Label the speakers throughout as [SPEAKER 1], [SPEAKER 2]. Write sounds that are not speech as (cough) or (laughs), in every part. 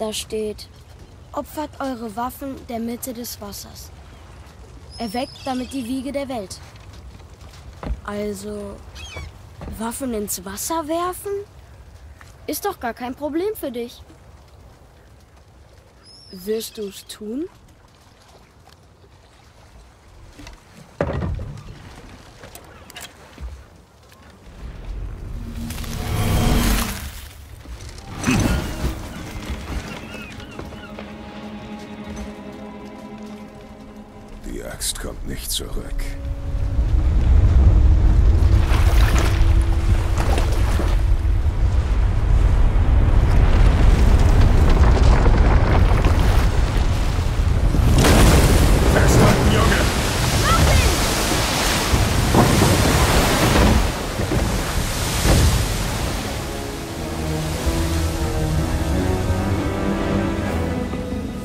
[SPEAKER 1] Da steht, opfert eure Waffen der Mitte des Wassers. Erweckt damit die Wiege der Welt. Also, Waffen ins Wasser werfen? Ist doch gar kein Problem für dich. Wirst du's tun?
[SPEAKER 2] Die Axt kommt nicht zurück.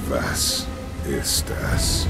[SPEAKER 2] Was ist das?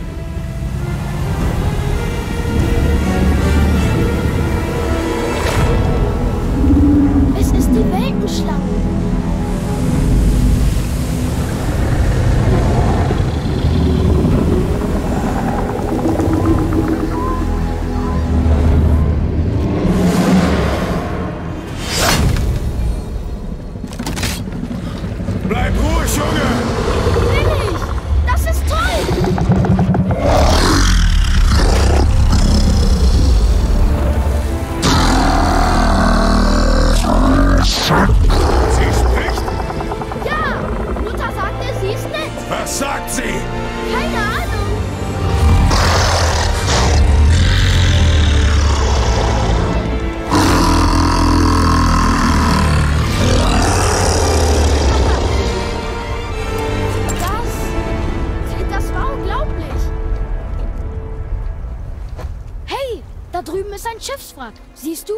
[SPEAKER 1] Schiffswrack. Siehst du?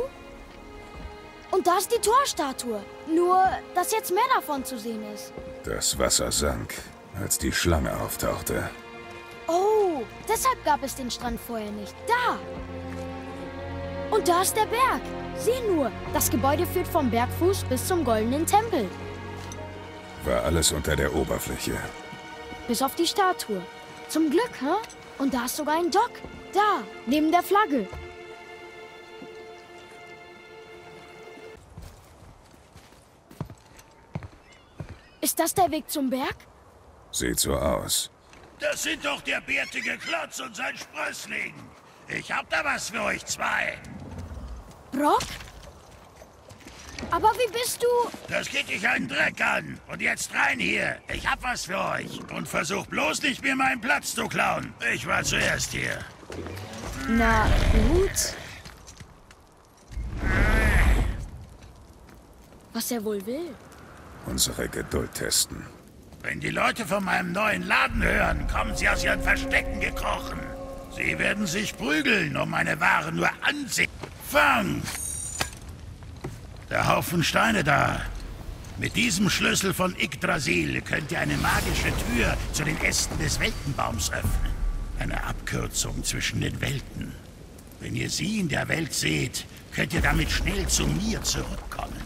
[SPEAKER 1] Und da ist die Torstatue. Nur, dass jetzt mehr davon zu sehen ist.
[SPEAKER 2] Das Wasser sank, als die Schlange auftauchte.
[SPEAKER 1] Oh, deshalb gab es den Strand vorher nicht. Da! Und da ist der Berg. Sieh nur, das Gebäude führt vom Bergfuß bis zum goldenen Tempel.
[SPEAKER 2] War alles unter der Oberfläche.
[SPEAKER 1] Bis auf die Statue. Zum Glück, hä? Und da ist sogar ein Dock. Da, neben der Flagge. Ist das der Weg zum Berg?
[SPEAKER 2] Sieht so aus.
[SPEAKER 3] Das sind doch der bärtige Klotz und sein Sprössling. Ich hab da was für euch zwei.
[SPEAKER 1] Brock? Aber wie bist du...
[SPEAKER 3] Das geht dich einen Dreck an. Und jetzt rein hier. Ich hab was für euch. Und versuch bloß nicht mir meinen Platz zu klauen. Ich war zuerst hier.
[SPEAKER 1] Na gut. Was er wohl will.
[SPEAKER 2] Unsere Geduld testen.
[SPEAKER 3] Wenn die Leute von meinem neuen Laden hören, kommen sie aus ihren Verstecken gekrochen. Sie werden sich prügeln, um meine Ware nur ansehen. Fang! Der Haufen Steine da. Mit diesem Schlüssel von Yggdrasil könnt ihr eine magische Tür zu den Ästen des Weltenbaums öffnen. Eine Abkürzung zwischen den Welten. Wenn ihr sie in der Welt seht, könnt ihr damit schnell zu mir zurückkommen.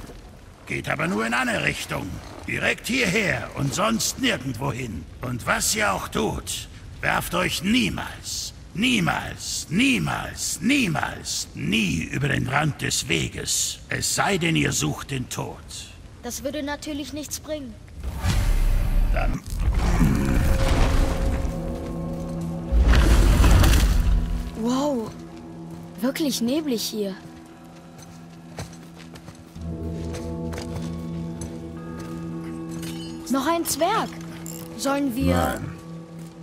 [SPEAKER 3] Geht aber nur in eine Richtung. Direkt hierher und sonst nirgendwo hin. Und was ihr auch tut, werft euch niemals, niemals, niemals, niemals, nie über den Rand des Weges. Es sei denn, ihr sucht den Tod.
[SPEAKER 1] Das würde natürlich nichts bringen.
[SPEAKER 3] Dann
[SPEAKER 1] Wow. Wirklich neblig hier. Ein Zwerg. Sollen wir...
[SPEAKER 2] Nein.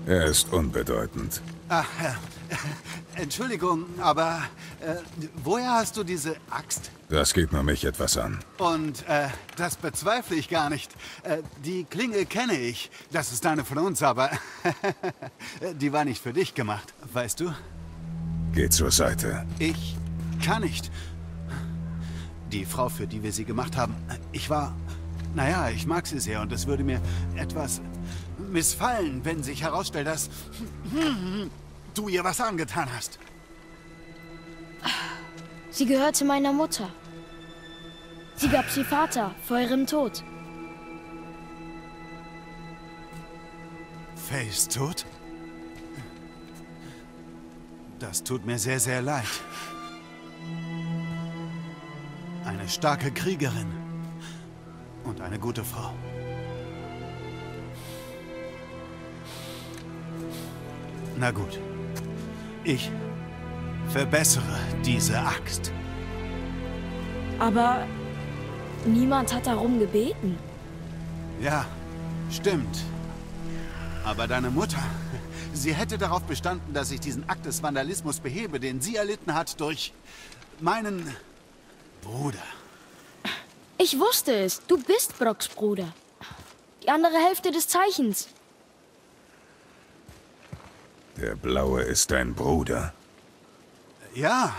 [SPEAKER 2] Er ist unbedeutend.
[SPEAKER 4] Ach, äh, Entschuldigung, aber äh, woher hast du diese Axt?
[SPEAKER 2] Das geht nur mich etwas an.
[SPEAKER 4] Und äh, das bezweifle ich gar nicht. Äh, die Klinge kenne ich. Das ist eine von uns, aber (laughs) die war nicht für dich gemacht, weißt du?
[SPEAKER 2] Geh zur Seite.
[SPEAKER 4] Ich kann nicht. Die Frau, für die wir sie gemacht haben, ich war... Naja, ich mag sie sehr und es würde mir etwas missfallen, wenn sich herausstellt, dass (laughs) du ihr was angetan hast.
[SPEAKER 1] Sie gehörte meiner Mutter. Sie gab sie Vater vor ihrem Tod.
[SPEAKER 4] Ist tot? Das tut mir sehr, sehr leid. Eine starke Kriegerin und eine gute Frau. Na gut. Ich verbessere diese Axt.
[SPEAKER 1] Aber niemand hat darum gebeten.
[SPEAKER 4] Ja, stimmt. Aber deine Mutter, sie hätte darauf bestanden, dass ich diesen Akt des Vandalismus behebe, den sie erlitten hat durch meinen Bruder.
[SPEAKER 1] Ich wusste es. Du bist Brocks Bruder. Die andere Hälfte des Zeichens.
[SPEAKER 2] Der Blaue ist dein Bruder.
[SPEAKER 4] Ja,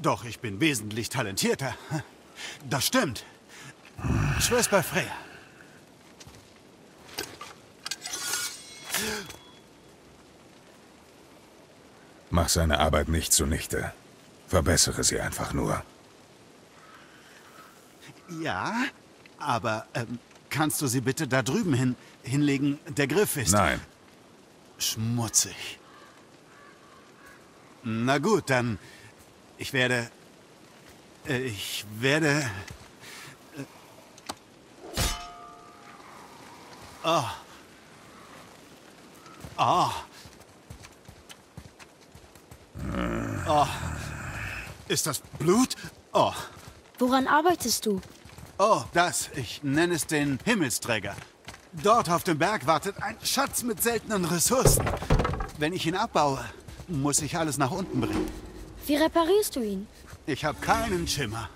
[SPEAKER 4] doch ich bin wesentlich talentierter. Das stimmt. Schwör's bei Freya.
[SPEAKER 2] Mach seine Arbeit nicht zunichte. Verbessere sie einfach nur.
[SPEAKER 4] Ja, aber ähm, kannst du sie bitte da drüben hin, hinlegen? Der Griff ist
[SPEAKER 2] Nein,
[SPEAKER 4] schmutzig. Na gut, dann ich werde äh, ich werde äh, Oh. Oh. Oh. Ist das Blut? Oh.
[SPEAKER 1] Woran arbeitest du?
[SPEAKER 4] Oh, das. Ich nenne es den Himmelsträger. Dort auf dem Berg wartet ein Schatz mit seltenen Ressourcen. Wenn ich ihn abbaue, muss ich alles nach unten bringen.
[SPEAKER 1] Wie reparierst du ihn?
[SPEAKER 4] Ich habe keinen Schimmer.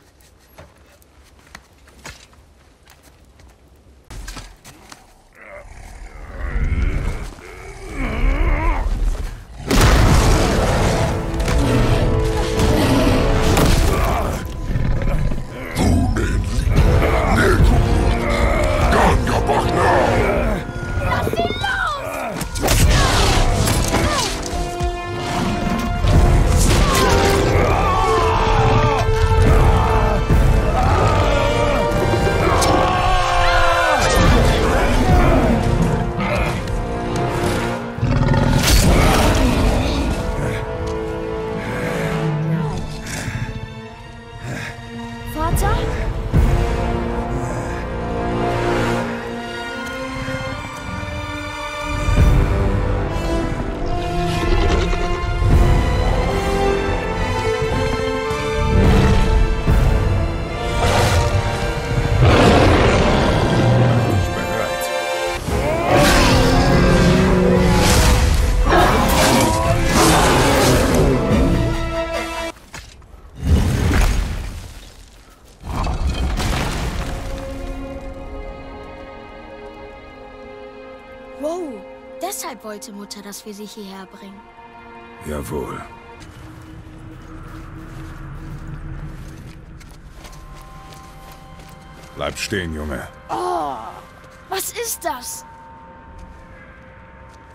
[SPEAKER 1] Wow. Deshalb wollte Mutter, dass wir sie hierher bringen.
[SPEAKER 2] Jawohl. Bleib stehen, Junge.
[SPEAKER 1] Was ist das?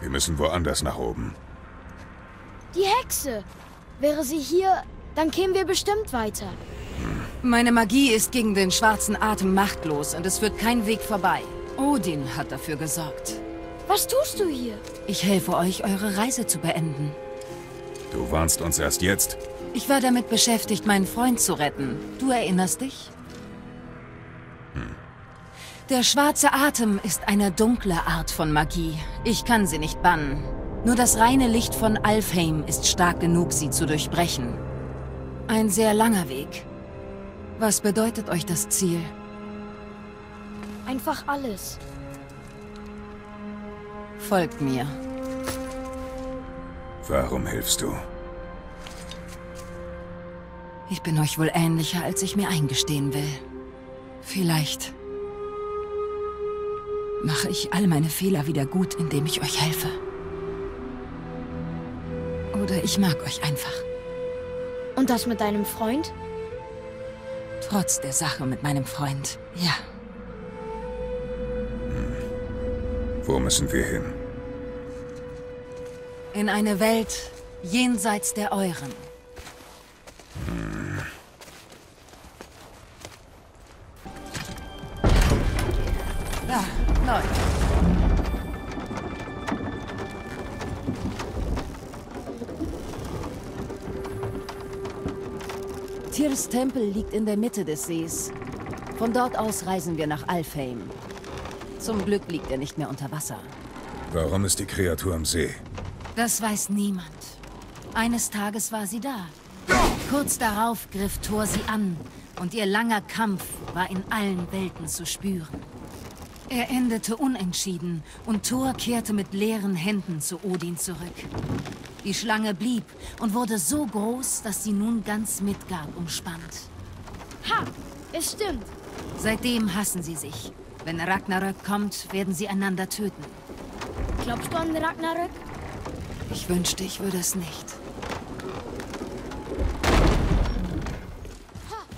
[SPEAKER 2] Wir müssen woanders nach oben.
[SPEAKER 1] Die Hexe. Wäre sie hier, dann kämen wir bestimmt weiter.
[SPEAKER 5] Meine Magie ist gegen den schwarzen Atem machtlos und es führt kein Weg vorbei. Odin hat dafür gesorgt.
[SPEAKER 1] Was tust du hier?
[SPEAKER 5] Ich helfe euch, eure Reise zu beenden.
[SPEAKER 2] Du warnst uns erst jetzt?
[SPEAKER 5] Ich war damit beschäftigt, meinen Freund zu retten. Du erinnerst dich? Der schwarze Atem ist eine dunkle Art von Magie. Ich kann sie nicht bannen. Nur das reine Licht von Alfheim ist stark genug, sie zu durchbrechen. Ein sehr langer Weg. Was bedeutet euch das Ziel?
[SPEAKER 1] Einfach alles.
[SPEAKER 5] Folgt mir.
[SPEAKER 2] Warum hilfst du?
[SPEAKER 5] Ich bin euch wohl ähnlicher, als ich mir eingestehen will. Vielleicht mache ich all meine Fehler wieder gut, indem ich euch helfe. Oder ich mag euch einfach,
[SPEAKER 1] Und das mit deinem Freund?
[SPEAKER 5] trotz der Sache mit meinem Freund. Ja,
[SPEAKER 2] Wo müssen wir hin?
[SPEAKER 5] In eine Welt jenseits der euren. Hm. Da, läuft. Tirs Tempel liegt in der Mitte des Sees. Von dort aus reisen wir nach Alfheim. Zum Glück liegt er nicht mehr unter Wasser.
[SPEAKER 2] Warum ist die Kreatur am See?
[SPEAKER 5] Das weiß niemand. Eines Tages war sie da. Kurz darauf griff Thor sie an und ihr langer Kampf war in allen Welten zu spüren. Er endete unentschieden und Thor kehrte mit leeren Händen zu Odin zurück. Die Schlange blieb und wurde so groß, dass sie nun ganz Midgard umspannt.
[SPEAKER 1] Ha! Es stimmt.
[SPEAKER 5] Seitdem hassen sie sich. Wenn Ragnarök kommt, werden sie einander töten.
[SPEAKER 1] Glaubst du an Ragnarök?
[SPEAKER 5] Ich wünschte, ich würde es nicht.